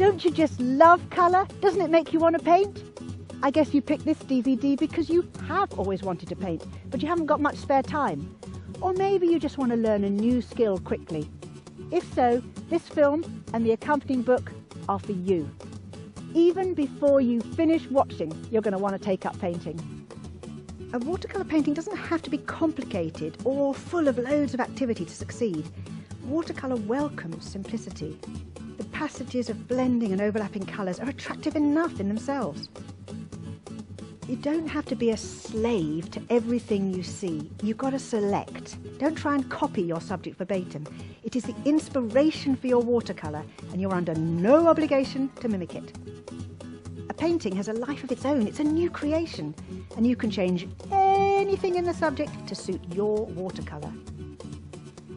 Don't you just love colour? Doesn't it make you want to paint? I guess you picked this DVD because you have always wanted to paint, but you haven't got much spare time. Or maybe you just want to learn a new skill quickly. If so, this film and the accompanying book are for you. Even before you finish watching, you're going to want to take up painting. A watercolour painting doesn't have to be complicated or full of loads of activity to succeed. Watercolour welcomes simplicity. The passages of blending and overlapping colours are attractive enough in themselves. You don't have to be a slave to everything you see. You've got to select. Don't try and copy your subject verbatim. It is the inspiration for your watercolour and you're under no obligation to mimic it. A painting has a life of its own. It's a new creation and you can change anything in the subject to suit your watercolour.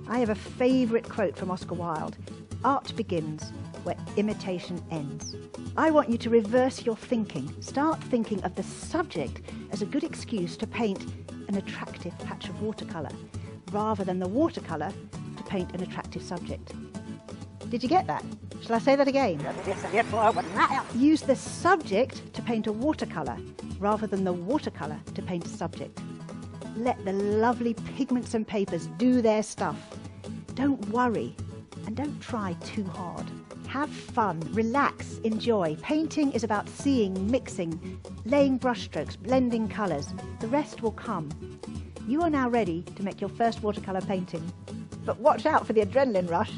I have a favourite quote from Oscar Wilde. Art begins where imitation ends. I want you to reverse your thinking. Start thinking of the subject as a good excuse to paint an attractive patch of watercolour, rather than the watercolour to paint an attractive subject. Did you get that? Shall I say that again? Use the subject to paint a watercolour, rather than the watercolour to paint a subject. Let the lovely pigments and papers do their stuff. Don't worry and don't try too hard. Have fun, relax, enjoy. Painting is about seeing, mixing, laying brushstrokes, blending colours. The rest will come. You are now ready to make your first watercolour painting. But watch out for the adrenaline rush.